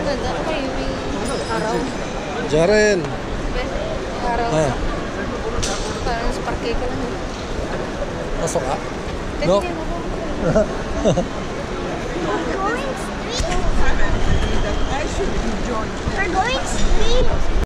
Ganda ko may may araw. Jaren. Araw. Ah. Parang sa parke ka lang. Pasok ka? No? yan ako. Going street. We're going street.